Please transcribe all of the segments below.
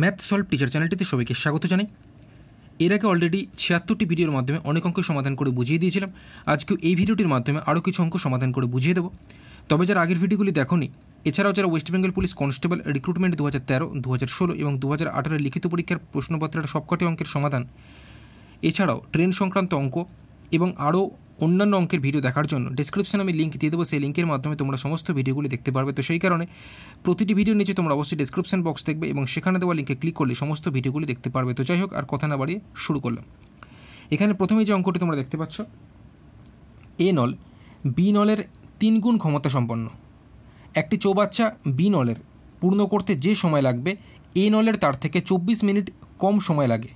Math solve teacher চ্যানেলটিতে সবাইকে স্বাগত জানাই। এর আগে অলরেডি ছিয়াত্তরটি ভিডিওর মাধ্যমে অনেক অঙ্ক সমাধান করে বুঝিয়ে দিয়েছিলাম। আজকেও এই ভিডিওটির মাধ্যমে আরও কিছু অঙ্ক সমাধান করে বুঝিয়ে দেবো। তবে যারা আগের ভিডিওগুলি দেখনি, এছাড়াও যারা West Bengal police constable recruitment দু হাজার তেরো দু হাজার ষোলো এবং দু হাজার আঠারোর লিখিত পরীক্ষার প্রশ্নপত্রের সবকটি অঙ্কের সমাধান, এছাড়াও ট্রেন সংক্রান্ত অঙ্ক এবং আরও অন্যান্য অঙ্কের ভিডিও দেখার জন্য ডিসক্রিপশনে আমি লিঙ্ক দিয়ে দেবো, সেই লিঙ্কের মাধ্যমে তোমরা সমস্ত ভিডিওগুলি দেখতে পারবে। তো সেই কারণে প্রতিটি ভিডিও নিচে তোমরা অবশ্যই ডিসক্রিপশন বক্স দেখবে এবং সেখানে দেওয়া লিঙ্কে ক্লিক করলে সমস্ত ভিডিওগুলি দেখতে পারবে। তো যাই হোক, আর কথা না বাড়িয়ে শুরু করলাম। এখানে প্রথমে যে অঙ্কটি তোমরা দেখতে পাচ্ছ এ নল বি নলের তিন গুণ ক্ষমতা সম্পন্ন। একটি চৌবাচ্চা বি নলের পূর্ণ করতে যে সময় লাগবে এ নলের তার থেকে চব্বিশ মিনিট কম সময় লাগে।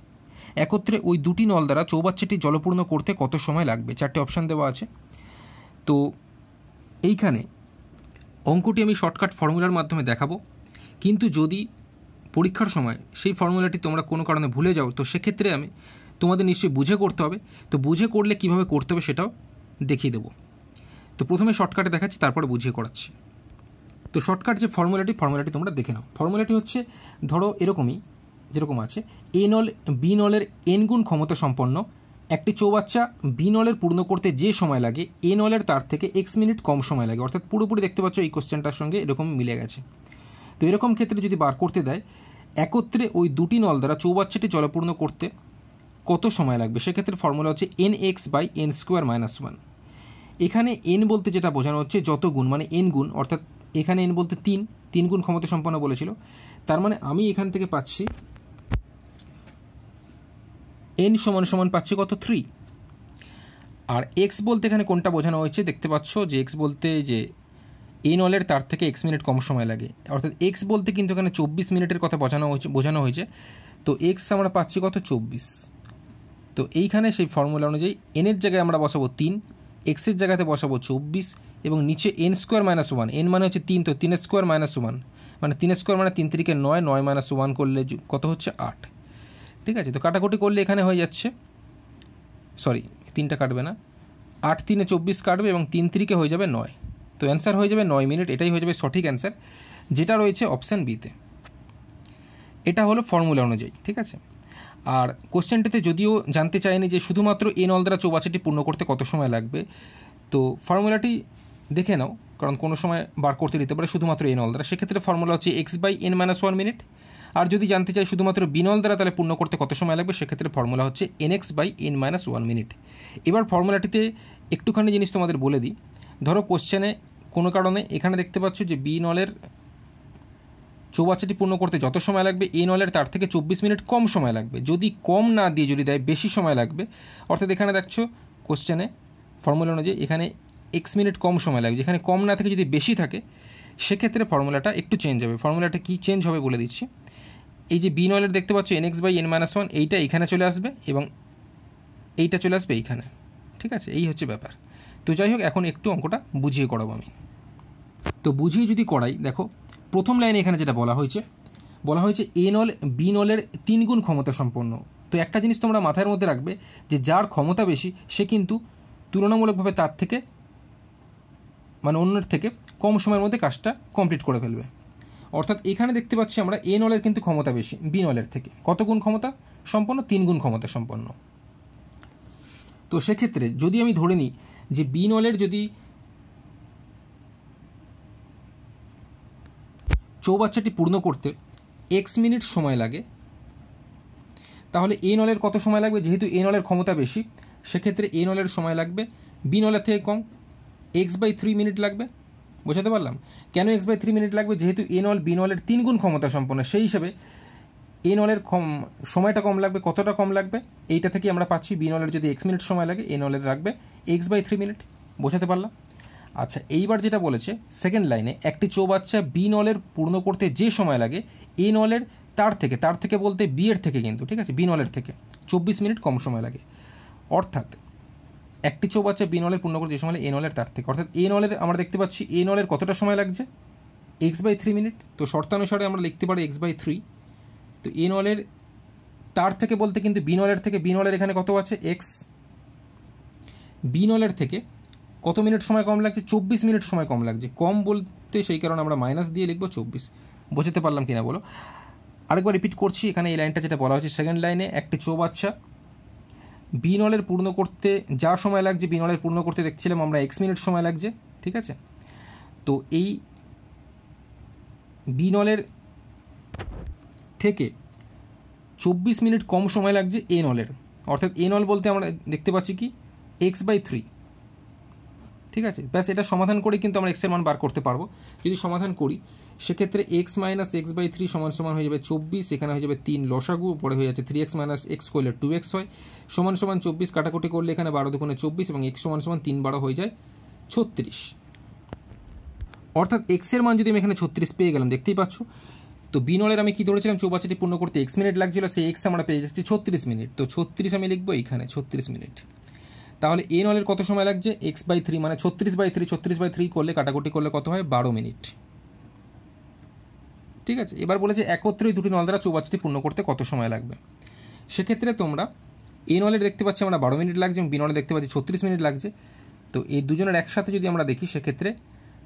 একত্রে ওই দুটি নল দ্বারা চৌবাচ্চাটি জলপূর্ণ করতে কত সময় লাগবে? চারটে অপশান দেওয়া আছে। তো এইখানে অঙ্কটি আমি শর্টকাট ফর্মুলার মাধ্যমে দেখাবো। কিন্তু যদি পরীক্ষার সময় সেই ফর্মুলাটি তোমরা কোনো কারণে ভুলে যাও, তো সেক্ষেত্রে আমি তোমাদের নিশ্চয়ই বুঝে করতে হবে। তো বুঝে করলে কীভাবে করতে হবে সেটাও দেখিয়ে দেবো। তো প্রথমে শর্টকাটে দেখাচ্ছি, তারপরে বুঝিয়ে করাচ্ছি। তো শর্টকাট যে ফর্মুলাটি ফর্মুলাটি তোমরা দেখে নাও। ফর্মুলাটি হচ্ছে, ধরো এরকমই যেরকম আছে এ নল বি নলের এন গুণ ক্ষমতা সম্পন্ন। একটি চৌবাচ্চা বি নলের পূর্ণ করতে যে সময় লাগে এ নলের তার থেকে এক্স মিনিট কম সময় লাগে। অর্থাৎ পুরোপুরি দেখতে পাচ্ছ এই কোশ্চেনটার সঙ্গে এরকম মিলে গেছে। তো এরকম ক্ষেত্রে যদি বার করতে দেয়, একত্রে ওই দুটি নল দ্বারা চৌবাচ্চাটি জলপূর্ণ করতে কত সময় লাগবে? সেক্ষেত্রে ফর্মুলা হচ্ছে N X by N square minus one এখানে এন বলতে যেটা বোঝানো হচ্ছে, যত গুণ মানে এন গুণ, অর্থাৎ এখানে এন বলতে তিন তিন গুণ ক্ষমতা সম্পন্ন বলেছিল। তার মানে আমি এখান থেকে পাচ্ছি এন সমান সমান পাচ্ছি কত থ্রি আর এক্স বলতে এখানে কোনটা বোঝানো হয়েছে? দেখতে পাচ্ছ যে এক্স বলতে যে এন অলের তার থেকে এক্স মিনিট কম সময় লাগে। অর্থাৎ এক্স বলতে কিন্তু এখানে চব্বিশ মিনিটের কথা বোঝানো হয়েছে বোঝানো হয়েছে। তো এক্স আমরা পাচ্ছি কত? চব্বিশ। তো এইখানে সেই ফর্মুলা অনুযায়ী এনের জায়গায় আমরা বসাবো তিন এক্সের জায়গাতে বসাবো চব্বিশ এবং নিচে N square minus one N মানে হচ্ছে তিন, তো তিন স্কোয়ার মাইনাস ওয়ান মানে তিন স্কোয়ার মানে তিন তিরিকে নয় নয় মাইনাস ওয়ান করলে কত হচ্ছে? আট। ঠিক আছে? তো কাটাকুটি করলে এখানে হয়ে যাচ্ছে। সরি তিনটা কাটবে না। আট তিনে চব্বিশ কাটবে এবং তিন তিরিকে হয়ে যাবে নয়। তো অ্যান্সার হয়ে যাবে নয় মিনিট এটাই হয়ে যাবে সঠিক অ্যান্সার যেটা রয়েছে অপশান বিতে এটা হলো ফর্মুলা অনুযায়ী, ঠিক আছে? আর কোশ্চেনটিতে যদিও জানতে চাইনি যে শুধুমাত্র এ নল দ্বারা চৌবাচ্চাটি পূর্ণ করতে কত সময় লাগবে, তো ফর্মুলাটি দেখে নাও, কারণ কোনো সময় বার করতে দিতে পারে শুধুমাত্র এ নল দ্বারা। সেক্ষেত্রে ফর্মুলা হচ্ছে X by N minus one minute আর যদি জানতে চাই শুধুমাত্র বিনল দ্বারা তাহলে পূর্ণ করতে কত সময় লাগবে, সেক্ষেত্রে ফর্মুলা হচ্ছে N X by N minus one minute এবার ফর্মুলাটিতে একটুখানি জিনিস তোমাদের বলে দিই। ধরো কোশ্চেনে কোনো কারণে এখানে দেখতে পাচ্ছ যে বি নলের চৌবাচ্চাটি পূর্ণ করতে যত সময় লাগবে, এ নলের তার থেকে চব্বিশ মিনিট কম সময় লাগবে। যদি কম না দিয়ে যদি দেয়, বেশি সময় লাগবে। অর্থাৎ এখানে দেখছ কোশ্চেনে ফর্মুলা অনুযায়ী এখানে এক্স মিনিট কম সময় লাগবে। যেখানে কম না থেকে যদি বেশি থাকে, সেক্ষেত্রে ফর্মুলাটা একটু চেঞ্জ হবে। ফর্মুলাটা কী চেঞ্জ হবে বলে দিচ্ছি। এই যে বি নলের দেখতে পাচ্ছ N X by N minus one এইটা এখানে চলে আসবে এবং এইটা চলে আসবে এইখানে। ঠিক আছে? এই হচ্ছে ব্যাপার। তো যাই হোক, এখন একটু অঙ্কটা বুঝিয়ে করাবো আমি। তো বুঝিয়ে যদি করাই, দেখো, প্রথম লাইনে এখানে যেটা বলা হয়েছে বলা হয়েছে এ নল বি নলের তিন গুণ ক্ষমতা সম্পন্ন। তো একটা জিনিস তোমরা মাথার মধ্যে রাখবে যে যার ক্ষমতা বেশি, সে কিন্তু তুলনামূলকভাবে তার থেকে মানে অন্যের থেকে কম সময়ের মধ্যে কাজটা কমপ্লিট করে ফেলবে। অর্থাৎ এখানে দেখতে পাচ্ছি আমরা এ নলের কিন্তু ক্ষমতা বেশি বি নলের থেকে। কত গুণ ক্ষমতা? সম্পন্ন তিন গুণ ক্ষমতা সম্পন্ন। তো সেক্ষেত্রে যদি আমি ধরে নিই যে বি নলের যদি চৌবাচ্চাটি পূর্ণ করতে এক্স মিনিট সময় লাগে, তাহলে এ নলের কত সময় লাগবে? যেহেতু এ নলের ক্ষমতা বেশি, সেক্ষেত্রে এ নলের সময় লাগবে বি নলের থেকে কম এক্স বাই থ্রি মিনিট লাগবে বোঝাতে পারলাম? কেন এক্স বাই থ্রি মিনিট লাগবে? যেহেতু এ নল বি নলের তিন গুণ ক্ষমতা সম্পন্ন, সেই হিসাবে এ নলের কম, সময়টা কম লাগবে, কতটা কম লাগবে? এইটা থেকে আমরা পাচ্ছি বি নলের যদি এক্স মিনিট সময় লাগে এ নলের লাগবে এক্স বাই থ্রি মিনিট বোঝাতে পারলাম? আচ্ছা এইবার যেটা বলেছে সেকেন্ড লাইনে একটি চৌবাচ্চা বি নলের পূর্ণ করতে যে সময় লাগে এ নলের তার থেকে তার থেকে বলতে বি এর থেকে কিন্তু, ঠিক আছে? বি নলের থেকে। চব্বিশ মিনিট কম সময় লাগে। অর্থাৎ একটি চৌবাচ্চা বি নলের পূর্ণ করতে যে সময় এ নলের তার থেকে। অর্থাৎ এ নলের আমরা দেখতে পাচ্ছি, এ নলের কতটা সময় লাগছে? এক্স বাই থ্রি মিনিট তো শর্তানুসারে আমরা লিখতে পারি এক্স বাই থ্রি তো এ নলের তার থেকে বলতে কিন্তু বি নলের থেকে, বি নলের এখানে কত আছে? এক্স বি নলের থেকে কত মিনিট সময় কম লাগছে? চব্বিশ মিনিট সময় কম লাগছে। কম বলতে সেই কারণে আমরা মাইনাস দিয়ে লিখব চব্বিশ। বোঝাতে পারলাম কিনা বলো? আরেকবার রিপিট করছি, এখানে এই লাইনটা যেটা বলা হচ্ছে সেকেন্ড লাইনে একটি চৌবাচ্চা বি নলের পূর্ণ করতে, যা সময় লাগছে বিনলের পূর্ণ করতে দেখছিলাম, আমরা এক্স মিনিট সময় লাগছে, ঠিক আছে? তো এই বিনলের থেকে চব্বিশ মিনিট কম সময় লাগছে এ নলের। অর্থাৎ এ নল বলতে আমরা দেখতে পাচ্ছি কি? এক্স বাই থ্রি ঠিক আছে? ব্যাস, এটা সমাধান করে কিন্তু আমরা এক্সের মান বার করতে পারব। যদি সমাধান করি, সেক্ষেত্রে X minus X by three সমান সমান হয়ে যাবে চব্বিশ, এখানে হয়ে যাবে তিন লসাগু, পরে হয়ে যাচ্ছে থ্রি এক্স মাইনাস এক্স করলে টু এক্স হয়। সমান সমান চব্বিশ কাটাকুটি করলে এখানে বারো দুগুণে চব্বিশ এবং এক্স সমান সমান তিন বারো হয়ে যায় ছত্রিশ। অর্থাৎ এক্সের মান যদি আমি এখানে ছত্রিশ পেয়ে গেলাম, দেখতেই পাচ্ছ? তো বিনলের আমি কি ধরেছিলাম? চৌবাচ্চাটি পূর্ণ করতে এক্স মিনিট লাগছিল, সেই এক্স আমরা পেয়ে যাচ্ছি ছত্রিশ মিনিট তো ছত্রিশ আমি লিখব এখানে ছত্রিশ মিনিট তাহলে এ নলের কত সময় লাগছে? এক্স বাই থ্রি মানে ছত্রিশ বাই থ্রি ছত্রিশ বাই থ্রি করলে কাটাকুটি করলে কত হয়? বারো মিনিট। ঠিক আছে? এবার বলেছে একত্রে দুটি নল দ্বারা চৌবাচ্চাটি পূর্ণ করতে কত সময় লাগবে? সেক্ষেত্রে তোমরা এ নলের দেখতে পাচ্ছি আমরা বারো মিনিট লাগছে এবং বি নলে দেখতে পাচ্ছি ছত্রিশ মিনিট লাগছে। তো এই দুজনের একসাথে যদি আমরা দেখি, সেক্ষেত্রে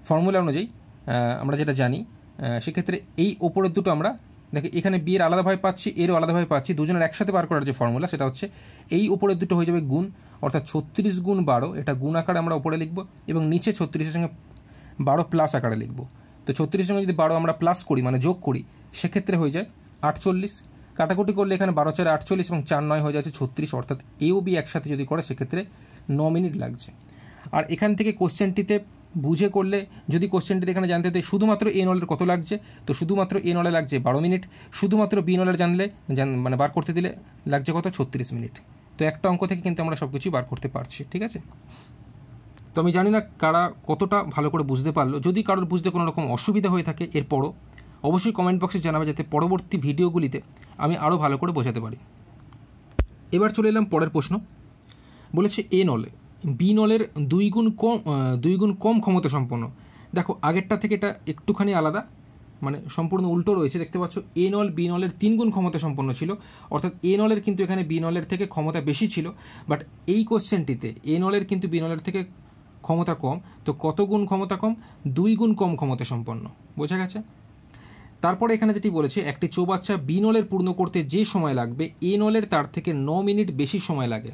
ফর্মুলা অনুযায়ী আমরা যেটা জানি সেক্ষেত্রে এই ওপরের দুটো আমরা দেখি, এখানে বি এর আলাদাভাবে পাচ্ছি, এরও আলাদাভাবে পাচ্ছি। দুজনের একসাথে বার করার যে ফর্মুলা সেটা হচ্ছে, এই উপরের দুটো হয়ে যাবে গুণ অর্থাৎ ছত্রিশ গুণ বারো, এটা গুণ আকারে আমরা উপরে লিখব, এবং নিচে ছত্রিশের সঙ্গে বারো প্লাস আকারে লিখব। তো ছত্রিশের সঙ্গে যদি বারো আমরা প্লাস করি মানে যোগ করি, সেক্ষেত্রে হয়ে যায় আটচল্লিশ। কাটাকুটি করলে এখানে বারো চারে আটচল্লিশ এবং চার নয় হয়ে যাচ্ছে ছত্রিশ, অর্থাৎ এও বি একসাথে যদি করে, সেক্ষেত্রে ন মিনিট লাগছে। আর এখান থেকে কোশ্চেনটিতে বুঝে করলে, যদি কোশ্চেনটি এখানে জানতে চাই, শুধুমাত্র এ নলের কত লাগছে? তো শুধুমাত্র এ নলে লাগছে বারো মিনিট শুধুমাত্র বি নলের জানলে মানে বার করতে দিলে লাগছে কত? ছত্রিশ মিনিট তো একটা অঙ্ক থেকে কিন্তু আমরা সব কিছুই বার করতে পারছি, ঠিক আছে? তো আমি জানি না কারা কতটা ভালো করে বুঝতে পারল। যদি কারোর বুঝতে কোনো রকম অসুবিধা হয়ে থাকে, এরপরও অবশ্যই কমেন্ট বক্সে জানাবে যাতে পরবর্তী ভিডিওগুলিতে আমি আরও ভালো করে বোঝাতে পারি। এবার চলে এলাম পরের প্রশ্ন। বলেছে এ নলে, বি নলের দুই গুণ কম দুই গুণ কম ক্ষমতা সম্পন্ন। দেখো, আগেরটা থেকে এটা একটুখানি আলাদা মানে সম্পূর্ণ উল্টো রয়েছে। দেখতে পাচ্ছ এ নল বি নলের তিন গুণ ক্ষমতা সম্পন্ন ছিল। অর্থাৎ এ নলের কিন্তু এখানে বি নলের থেকে ক্ষমতা বেশি ছিল। বাট এই কোশ্চেনটিতে এ নলের কিন্তু বি নলের থেকে ক্ষমতা কম। তো কত গুণ ক্ষমতা কম? দুই গুণ কম ক্ষমতা সম্পন্ন। বোঝা গেছে? তারপরে এখানে যেটি বলেছে, একটি চৌবাচ্চা বি নলের পূর্ণ করতে যে সময় লাগবে এ নলের তার থেকে ন মিনিট বেশি সময় লাগে।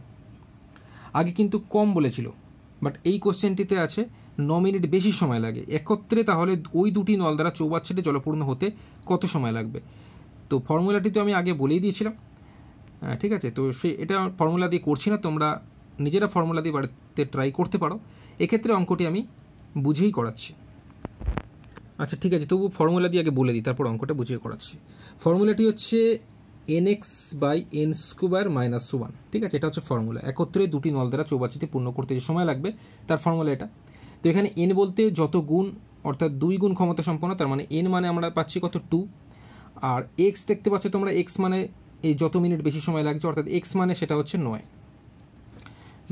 আগে কিন্তু কম বলেছিল। বাট এই কোশ্চেনটিতে আছে ন মিনিট বেশি সময় লাগে। একত্রে তাহলে ওই দুটি নল দ্বারা চৌবাচ্চাটি জলপূর্ণ হতে কত সময় লাগবে? তো ফর্মুলাটি তো আমি আগে বলেই দিয়েছিলাম। ঠিক আছে? তো সে, এটা ফর্মুলা দিয়ে করছি না, তোমরা নিজেরা ফর্মুলা দিয়ে বাড়িতে ট্রাই করতে পারো। এক্ষেত্রে অঙ্কটি আমি বুঝেই করাচ্ছি। আচ্ছা ঠিক আছে, তবু ফর্মুলা দিয়ে আগে বলে দিই, তারপর অঙ্কটা বুঝিয়ে করাচ্ছি। ফর্মুলাটি হচ্ছে N X by N square minus one ঠিক আছে? এটা হচ্ছে ফর্মুলা একত্রে দুটি নল দ্বারা চৌবাচ্চাটি পূর্ণ করতে যে সময় লাগবে, তার ফর্মুলা এটা। তো এখানে এন বলতে যত গুণ, অর্থাৎ দুই গুণ ক্ষমতা সম্পন্ন, তার মানে এন মানে আমরা পাচ্ছি কত? টু আর এক্স দেখতে পাচ্ছ তোমরা এক্স মানে এই যত মিনিট বেশি সময় লাগছে, অর্থাৎ এক্স মানে সেটা হচ্ছে নয়।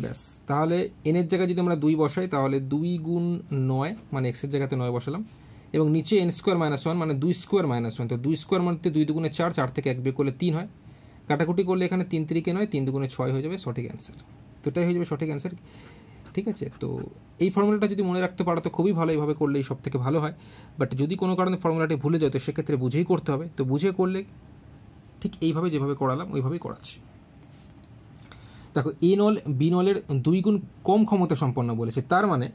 ব্যাস, তাহলে এনের জায়গায় যদি আমরা দুই বসাই, তাহলে দুই গুণ নয় মানে এক্সের জায়গাতে নয় বসালাম, এবং নিচে এন স্কোয়ার মাইনাস ওয়ান মানে দুই স্কোয়ার মাইনাস ওয়ান তো দুই স্কোয়ার মানে দুই দুগুণে চার চার থেকে এক বের করলে তিন হয়। কাটাকুটি করলে এখানে তিন তিরিকে নয়, তিন দুগুণে ছয় হয়ে যাবে সঠিক অ্যান্সার তো এটাই হয়ে যাবে সঠিক অ্যান্সার ঠিক আছে? তো এই ফর্মুলাটা যদি মনে রাখতে পারো, তো খুবই ভালো। এইভাবে করলেই সব থেকে ভালো হয়। বাট যদি কোনো কারণে ফর্মুলাটি ভুলে যায়, তো সেক্ষেত্রে বুঝেই করতে হবে। তো বুঝে করলে ঠিক এইভাবে যেভাবে করালাম, ওইভাবেই করাচ্ছি। দেখো এ নল বি নলের দুই গুণ কম ক্ষমতা সম্পন্ন বলেছে। তার মানে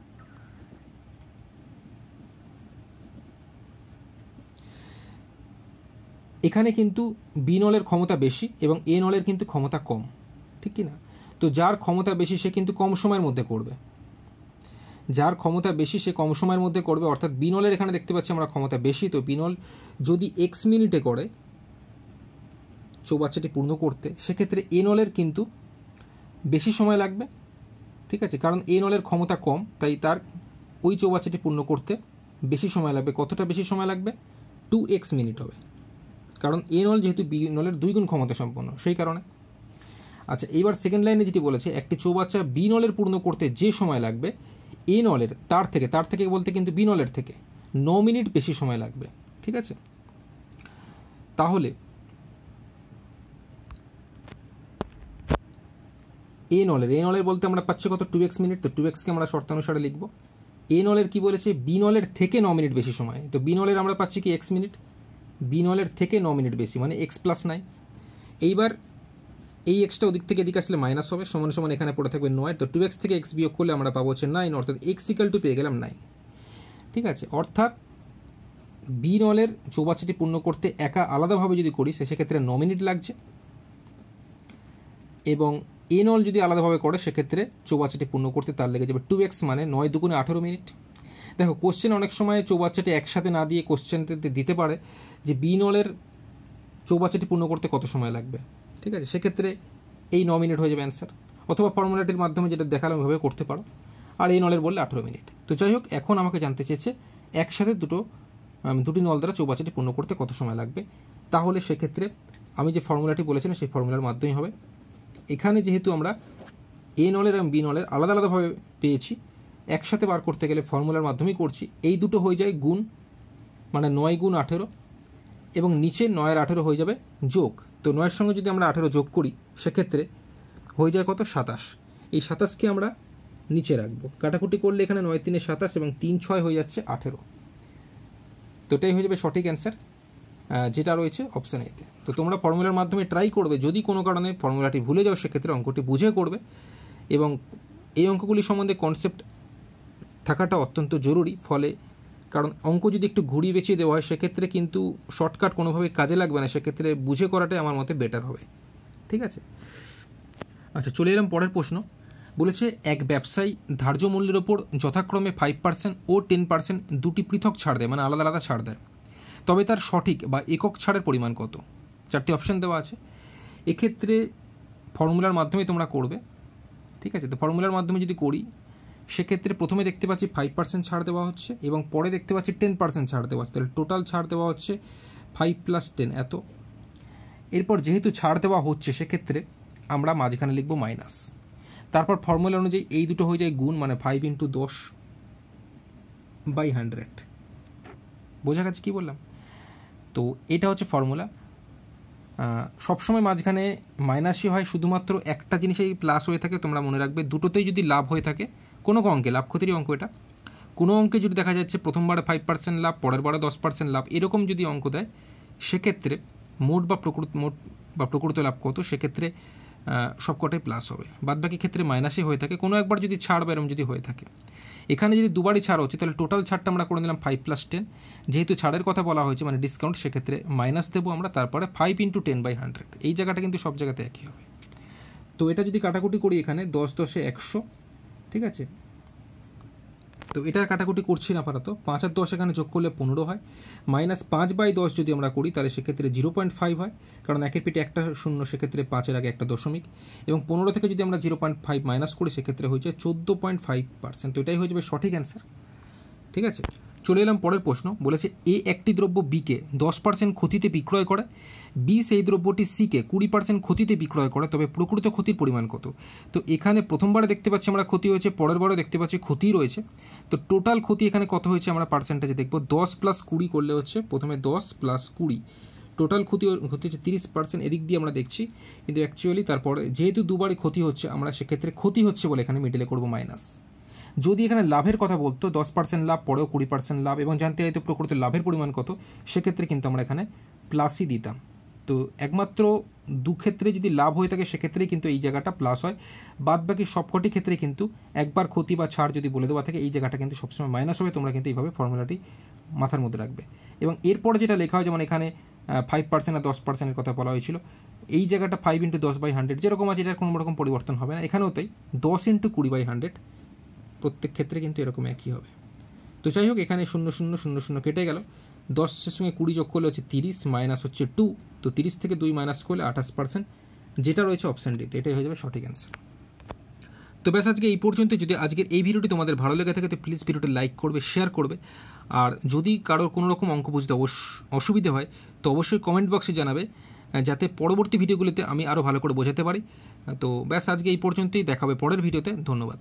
এখানে কিন্তু বি নলের ক্ষমতা বেশি এবং এ নলের কিন্তু ক্ষমতা কম। ঠিক কি না? তো যার ক্ষমতা বেশি সে কিন্তু কম সময়ের মধ্যে করবে। যার ক্ষমতা বেশি সে কম সময়ের মধ্যে করবে, অর্থাৎ বিনলের এখানে দেখতে পাচ্ছি আমরা ক্ষমতা বেশি, তো বিনল যদি এক্স মিনিটে করে চৌবাচ্চাটি পূর্ণ করতে, সেক্ষেত্রে এ নলের কিন্তু বেশি সময় লাগবে। ঠিক আছে? কারণ এ নলের ক্ষমতা কম, তাই তার ওই চৌবাচ্চাটি পূর্ণ করতে বেশি সময় লাগবে। কতটা বেশি সময় লাগবে? টু এক্স মিনিট হবে। কারণ এ নল যেহেতু বি নলের দুই গুণ ক্ষমতা সম্পন্ন, সেই কারণে আচ্ছা এইবার সেকেন্ড লাইনে যেটি বলেছে, একটি চৌবাচ্চা বি নলের পূর্ণ করতে যে সময় লাগবে, এ নলের, তার থেকে তার থেকে বলতে কিন্তু বি নলের থেকে, ন মিনিট বেশি সময় লাগবে, ঠিক আছে? তাহলে, এ নলের এ নলের বলতে আমরা পাচ্ছি কত? টু এক্স মিনিট, তো টু এক্সকে আমরা শর্তানুসারে লিখব। এ নলের কি বলেছে? বি নলের থেকে ন মিনিট বেশি সময়। তো বি নলের আমরা পাচ্ছি কি এক্স মিনিট? বি নলের থেকে ন মিনিট বেশি মানে এক্স প্লাস নাইন এইবার এই এক্সটা ওদিক থেকে এদিকে আসলে মাইনাস হবে, সমান সমান এখানে পড়ে থাকবে নয়। তো টু এক্স থেকে এক্স বিয়োগ করলে আমরা পাবো হচ্ছে নাইন অর্থাৎ এক্স ইকাল টু পেয়ে গেলাম নাইন ঠিক আছে? অর্থাৎ বি নলের চৌবাচ্চাটি পূর্ণ করতে একা আলাদাভাবে যদি করি সেক্ষেত্রে ন মিনিট লাগছে। এবং এ নল যদি আলাদাভাবে করে, সেক্ষেত্রে চৌবাচ্চাটি পূর্ণ করতে তার লেগে যাবে টু এক্স মানে নয় দুগুণে আঠেরো মিনিট দেখো কোশ্চেন অনেক সময় চৌবাচ্চাটি একসাথে না দিয়ে কোশ্চেনটিতে দিতে পারে যে বি নলের চৌবাচ্চাটি পূর্ণ করতে কত সময় লাগবে? ঠিক আছে? সেক্ষেত্রে এই ন মিনিট হয়ে যাবে অ্যান্সার অথবা ফর্মুলাটির মাধ্যমে যেটা দেখালাম ওইভাবে করতে পারো। আর এই নলের বললে আঠেরো মিনিট। তো যাই হোক, এখন আমাকে জানতে চেয়েছে একসাথে দুটো দুটি নল দ্বারা চৌবাচ্চাটি পূর্ণ করতে কত সময় লাগবে? তাহলে সেক্ষেত্রে আমি যে ফর্মুলাটি বলেছিলাম, সেই ফর্মুলার মাধ্যমেই হবে। এখানে যেহেতু আমরা এ নলের এবং বি নলের আলাদা আলাদাভাবে পেয়েছি, একসাথে বার করতে গেলে ফর্মুলার মাধ্যমেই করছি। এই দুটো হয়ে যায় গুণ মানে নয় গুণ আঠেরো, এবং নিচে নয়ের আঠেরো হয়ে যাবে যোগ। তো নয়ের সঙ্গে যদি আমরা আঠেরো যোগ করি, সেক্ষেত্রে হয়ে যায় কত? সাতাশ। এই সাতাশকে আমরা নিচে রাখব। কাটাকুটি করলে এখানে নয় তিনে সাতাশ এবং তিন ছয় হয়ে যাচ্ছে আঠেরো। তো এটাই হয়ে যাবে সঠিক অ্যান্সার যেটা রয়েছে অপশান এতে। তো তোমরা ফর্মুলার মাধ্যমে ট্রাই করবে, যদি কোনো কারণে ফর্মুলাটি ভুলে যাও, সেক্ষেত্রে অঙ্কটি বুঝে করবে এবং এই অঙ্কগুলি সম্বন্ধে কনসেপ্ট থাকাটা অত্যন্ত জরুরি, ফলে কারণ অঙ্ক যদি একটু ঘুরিয়ে বেঁচিয়ে দেওয়া হয়, সেক্ষেত্রে কিন্তু শর্টকাট কোনোভাবে কাজে লাগবে না, সেক্ষেত্রে বুঝে করাটাই আমার মতে বেটার হবে। ঠিক আছে? আচ্ছা চলে এলাম পরের প্রশ্ন। বলেছে, এক ব্যবসায়ী ধার্য মূল্যের ওপর যথাক্রমে ফাইভ পার্সেন্ট ও টেন পার্সেন্ট দুটি পৃথক ছাড় দেয় মানে আলাদা আলাদা ছাড় দেয়। তবে তার সঠিক বা একক ছাড়ের পরিমাণ কত? চারটি অপশান দেওয়া আছে। এক্ষেত্রে ফর্মুলার মাধ্যমে তোমরা করবে। ঠিক আছে? তো ফর্মুলার মাধ্যমে যদি করি সেক্ষেত্রে প্রথমে দেখতে পাচ্ছি ফাইভ পার্সেন্ট ছাড় দেওয়া হচ্ছে এবং পরে দেখতে পাচ্ছি টেন পার্সেন্ট ছাড় দেওয়া হচ্ছে। তাহলে টোটাল ছাড় দেওয়া হচ্ছে ফাইভ প্লাস টেন এত। এরপর যেহেতু ছাড় দেওয়া হচ্ছে, সেক্ষেত্রে আমরা মাঝখানে লিখব মাইনাস তারপর ফর্মুলা অনুযায়ী এই দুটো হয়ে যায় গুণ মানে ফাইভ ইন্টু দশ বাই হান্ড্রেড বোঝা গেছে কী বললাম? তো এটা হচ্ছে ফর্মুলা সবসময় মাঝখানে মাইনাসই হয়, শুধুমাত্র একটা জিনিসেই প্লাস হয়ে থাকে, তোমরা মনে রাখবে। দুটোতেই যদি লাভ হয়ে থাকে কোনো অঙ্কে, লাভ ক্ষতিরই অঙ্ক এটা। কোনো অঙ্কে যদি দেখা যাচ্ছে প্রথমবারে ফাইভ পার্সেন্ট লাভ পরের বারে দশ পার্সেন্ট লাভ, এরকম যদি অঙ্ক দেয়, সেক্ষেত্রে মোট বা প্রকৃত, মোট বা প্রকৃত লাভ কত? সেক্ষেত্রে সবকটাই প্লাস হবে। বাদবাকি ক্ষেত্রে মাইনাসই হয়ে থাকে। কোনো একবার যদি ছাড় বা এরম যদি হয়ে থাকে। এখানে যদি দুবারই ছাড় হচ্ছে, তাহলে টোটাল ছাড়টা আমরা করে নিলাম ফাইভ প্লাস টেন যেহেতু ছাড়ের কথা বলা হয়েছে মানে ডিসকাউন্ট সেক্ষেত্রে মাইনাস দেবো আমরা, তারপরে five into ten by hundred এই জায়গাটা কিন্তু সব জায়গাতে একই হবে। তো এটা যদি কাটাকুটি করি এখানে, দশ দশে একশো ঠিক আছে? তো এটার কাটাকুটি করছি না আপাতত। পাঁচ আর দশ এখানে যোগ করলে পনেরো হয়। মাইনাস পাঁচ বাই দশ যদি আমরা করি, তাহলে সেক্ষেত্রে জিরো পয়েন্ট ফাইভ হয়। কারণ একের পিঠে একটা শূন্য, সেক্ষেত্রে পাঁচের আগে একটা দশমিক। এবং পনেরো থেকে যদি আমরা জিরো পয়েন্ট ফাইভ মাইনাস করি, সেক্ষেত্রে হয়ে যায় চোদ্দ পয়েন্ট ফাইভ পার্সেন্ট। তো এটাই হয়ে যাবে সঠিক অ্যান্সার। ঠিক আছে? চলে এলাম পরের প্রশ্ন। বলেছে, এ একটি দ্রব্য বিকে দশ পার্সেন্ট ক্ষতিতে বিক্রয় করে? বি সেই দ্রব্যটি সিকে কুড়ি পার্সেন্ট ক্ষতিতে বিক্রয় করে, তবে প্রকৃত ক্ষতির পরিমাণ কত? তো এখানে প্রথমবারে দেখতে পাচ্ছি আমরা ক্ষতি হয়েছে পরের বারও দেখতে পাচ্ছি ক্ষতি রয়েছে। তো টোটাল ক্ষতি এখানে কত হয়েছে আমরা পার্সেন্টেজে দেখব। দশ প্লাস কুড়ি করলে হচ্ছে, প্রথমে দশ প্লাস কুড়ি। টোটাল ক্ষতি ক্ষতি হচ্ছে তিরিশ পার্সেন্ট এদিক দিয়ে আমরা দেখছি। কিন্তু অ্যাকচুয়ালি তারপরে যেহেতু দুবারই ক্ষতি হচ্ছে, আমরা সেক্ষেত্রে ক্ষতি হচ্ছে বলে এখানে মিডিলে করব মাইনাস যদি এখানে লাভের কথা বলতো, দশ পার্সেন্ট লাভ, পরেও কুড়ি পার্সেন্ট লাভ, এবং জানতে চাইতো প্রকৃত লাভের পরিমাণ কত, সেক্ষেত্রে কিন্তু আমরা এখানে প্লাসই দিতাম। তো একমাত্র দু ক্ষেত্রে যদি লাভ হয়ে থাকে সেক্ষেত্রেই কিন্তু এই জায়গাটা প্লাস হয়। বাদ বাকি সবকটি ক্ষেত্রে কিন্তু একবার ক্ষতি বা ছাড় যদি বলে দেওয়া থাকে, এই জায়গাটা কিন্তু সবসময় মাইনাস হবে। তোমরা কিন্তু এইভাবে ফর্মুলাটি মাথার মধ্যে রাখবে। এবং এরপরে যেটা লেখা হয়, যেমন এখানে ফাইভ পার্সেন্ট আর দশ পার্সেন্টের কথা বলা হয়েছিল। এই জায়গাটা ফাইভ ইন্টু দশ বাই হান্ড্রেড যেরকম আছে, এটার কোনো রকম পরিবর্তন হবে না। এখানেও তাই, দশ ইন্টু কুড়ি বাই হান্ড্রেড প্রত্যেক ক্ষেত্রে কিন্তু এরকম একই হবে। তো যাই হোক, এখানে শূন্য শূন্য শূন্য শূন্য কেটে গেল। দশের সঙ্গে কুড়ি যোগ করলে হচ্ছে তিরিশ, মাইনাস হচ্ছে টু তো তিরিশ থেকে দুই মাইনাস করলে আঠাশ পার্সেন্ট যেটা রয়েছে অপশান ডিতে এটাই হয়ে যাবে সঠিক অ্যান্সার তো ব্যাস আজকে এই পর্যন্ত যদি আজকের এই ভিডিওটি তোমাদের ভালো লেগে থাকে, তো প্লিজ ভিডিওটি লাইক করবে শেয়ার করবে। আর যদি কারোর কোনো রকম অঙ্ক বুঝতে অসুবিধে হয়, তো অবশ্যই কমেন্ট বক্সে জানাবে যাতে পরবর্তী ভিডিওগুলিতে আমি আরও ভালো করে বোঝাতে পারি। তো ব্যাস আজকে এই পর্যন্তই। দেখাবে পরের ভিডিওতে। ধন্যবাদ।